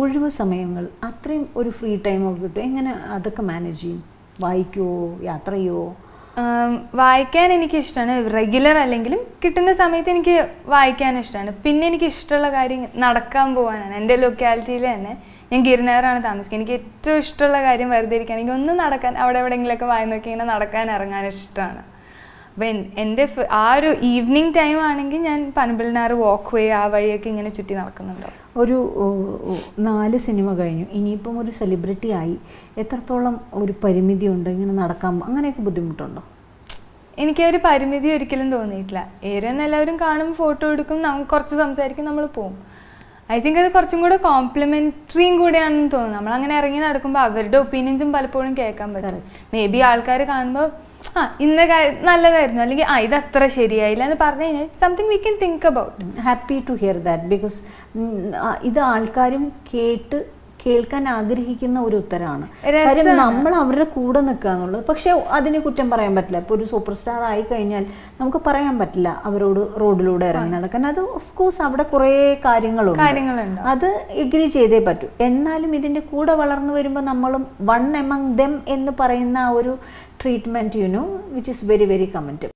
ഒഴിവ് സമയങ്ങൾ അത്രയും ഒരു ഫ്രീ ടൈമൊക്കെ കിട്ടും. എങ്ങനെ അതൊക്കെ മാനേജ് ചെയ്യും? വായിക്കുമോ യാത്രയോ വായിക്കാൻ എനിക്ക് ഇഷ്ടമാണ് റെഗുലർ അല്ലെങ്കിലും കിട്ടുന്ന സമയത്ത് എനിക്ക് വായിക്കാൻ ഇഷ്ടമാണ് പിന്നെ എനിക്ക് ഇഷ്ടമുള്ള കാര്യം നടക്കാൻ പോകാനാണ്. എന്റെ ലൊക്കാലിറ്റിയിൽ തന്നെ ഞാൻ ഗിരിനഗറാണ് താമസിക്കുന്നത്. എനിക്ക് ഏറ്റവും ഇഷ്ടമുള്ള കാര്യം വെറുതെ ഇരിക്കുകയാണെങ്കിൽ ഒന്ന് നടക്കാൻ അവിടെ എവിടെയെങ്കിലുമൊക്കെ വായി നോക്കി ഇങ്ങനെ നടക്കാൻ ഇറങ്ങാൻ ഇഷ്ടമാണ് അപ്പം എൻ- എന്റെ ആ ഒരു ഈവനിങ് ടൈം ആണെങ്കിൽ ഞാൻ പനമ്പിളിനാറ് വാക്ക് വേ ആ വഴിയൊക്കെ ഇങ്ങനെ ചുറ്റി നടക്കുന്നുണ്ടോ. ഒരു നാല് സിനിമ കഴിഞ്ഞു. ഇനിയിപ്പം ഒരു സെലിബ്രിറ്റി ആയി. എത്രത്തോളം ഒരു പരിമിതി ഉണ്ട് ഇങ്ങനെ നടക്കാൻ? അങ്ങനെയൊക്കെ ബുദ്ധിമുട്ടുണ്ടോ? എനിക്ക് ഒരു പരിമിതി ഒരിക്കലും തോന്നിയിട്ടില്ല. ഏരെന്ന് എല്ലാവരും കാണും ഫോട്ടോ എടുക്കും നമുക്ക് കുറച്ച് സംസാരിക്കും നമ്മൾ പോവും. ഐ തിങ്ക് അത് കുറച്ചും കൂടെ കോംപ്ലിമെന്ററിയും കൂടെയാണെന്ന് തോന്നുന്നു. നമ്മൾ അങ്ങനെ ഇറങ്ങി നടക്കുമ്പോൾ അവരുടെ ഒപ്പീനിയൻസും പലപ്പോഴും കേൾക്കാൻ പറ്റും. മേ ബി ആൾക്കാർ കാണുമ്പോൾ ആ ഇന്ന കാര്യം നല്ലതായിരുന്നു. അല്ലെങ്കിൽ ആ ഇത് അത്ര ശരിയായില്ല എന്ന് പറഞ്ഞു കഴിഞ്ഞാൽ something we can think about happy to hear that because ഇത് ആൾക്കാരും കേട്ട് കേൾക്കാൻ ആഗ്രഹിക്കുന്ന ഒരു ഉത്തരമാണ് കാര്യം നമ്മൾ അവരുടെ കൂടെ നിൽക്കുക എന്നുള്ളത്. പക്ഷെ അതിനെ കുറ്റം പറയാൻ പറ്റില്ല. ഇപ്പോൾ ഒരു സൂപ്പർ സ്റ്റാർ ആയി കഴിഞ്ഞാൽ നമുക്ക് പറയാൻ പറ്റില്ല അവരോട് റോഡിലൂടെ ഇറങ്ങി നടക്കാൻ. അത് ഓഫ് കോഴ്സ് അവിടെ കുറേ കാര്യങ്ങളുണ്ട്. കാര്യങ്ങളുണ്ട്. അത് എഗ്രി ചെയ്തേ പറ്റൂ. എന്നാലും ഇതിന്റെ കൂടെ വളർന്നു വരുമ്പോൾ നമ്മളും വൺ എമംഗ് ദം എന്ന് പറയുന്ന ആ ഒരു treatment you know which is very very comment